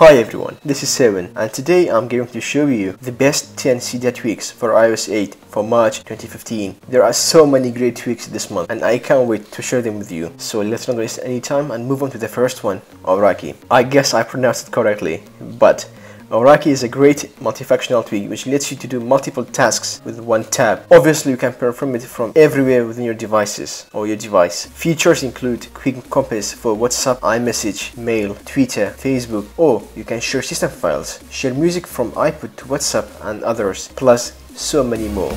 Hi everyone, this is Serwan and today I'm going to show you the best 10 Cydia tweaks for iOS 8 for March 2015. There are so many great tweaks this month and I can't wait to share them with you. So let's not waste any time and move on to the first one, Aoraki. I guess I pronounced it correctly, but Aoraki is a great multifunctional tweak which lets you to do multiple tasks with one tab. Obviously you can perform it from everywhere within your devices or your device. Features include quick compass for WhatsApp, iMessage, mail, Twitter, Facebook or you can share system files, share music from iPod to WhatsApp and others, plus so many more.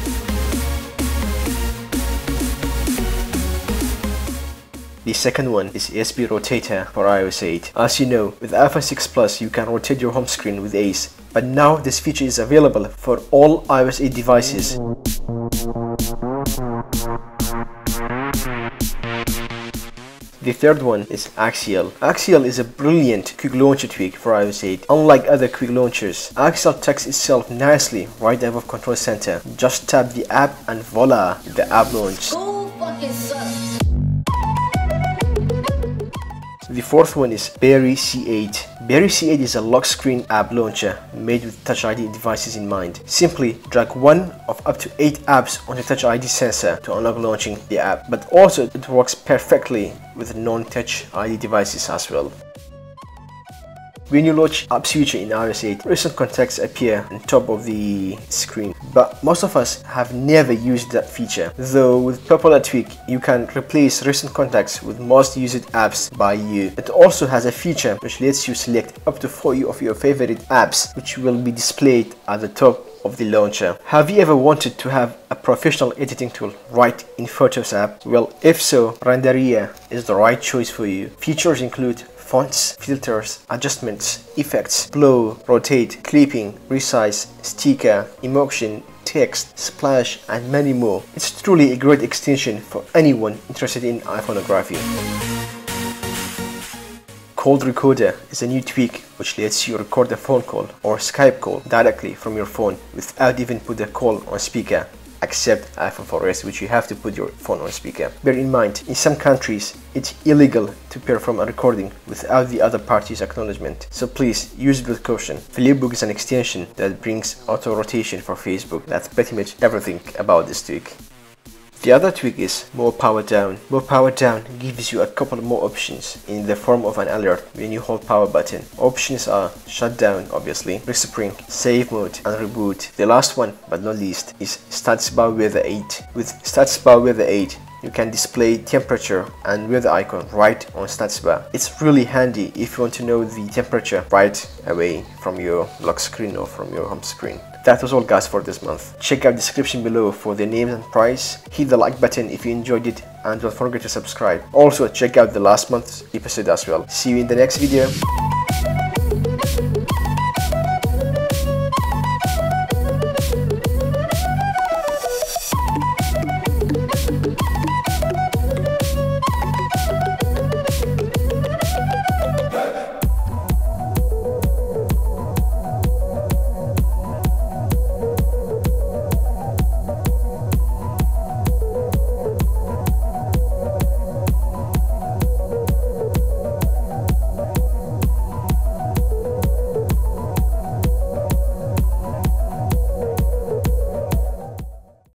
The second one is SBRotator for iOS 8. As you know, with iPhone 6 Plus you can rotate your home screen with Ace, but now this feature is available for all iOS 8 devices. The third one is Axial. Axial is a brilliant quick launcher tweak for iOS 8. Unlike other quick launchers, Axial tucks itself nicely right above Control Center. Just tap the app and voila, the app launches. The fourth one is Berry C8. Berry C8 is a lock screen app launcher made with Touch ID devices in mind. Simply drag one of up to 8 apps on the Touch ID sensor to unlock launching the app, but also it works perfectly with non-Touch ID devices as well. When you launch App Switcher in iOS 8, recent contacts appear on top of the screen, but most of us have never used that feature. Though with Popular Tweak, you can replace recent contacts with most used apps by you. It also has a feature which lets you select up to 40 of your favorite apps, which will be displayed at the top of the launcher. Have you ever wanted to have a professional editing tool right in Photos app? Well, if so, Rendarya is the right choice for you. Features include fonts, filters, adjustments, effects, blow, rotate, clipping, resize, sticker, emotion, text, splash, and many more. It's truly a great extension for anyone interested in iPhoneography. Call Recorder is a new tweak which lets you record a phone call or Skype call directly from your phone without even put the call on speaker except iPhone 4S which you have to put your phone on speaker. Bear in mind, in some countries it's illegal to perform a recording without the other party's acknowledgement, so please use it with caution. Flipbook is an extension that brings auto rotation for Facebook. That's pretty much everything about this tweak. The other tweak is More Power Down. More Power Down gives you a couple more options in the form of an alert when you hold power button. Options are shutdown obviously, respring, safe mode and reboot. The last one but not least is Status Bar Weather 8. With Status Bar Weather 8 you can display temperature and weather icon right on status bar. It's really handy if you want to know the temperature right away from your lock screen or from your home screen. That was all guys for this month. Check out the description below for the names and price. Hit the like button if you enjoyed it and don't forget to subscribe. Also check out the last month's episode as well. See you in the next video.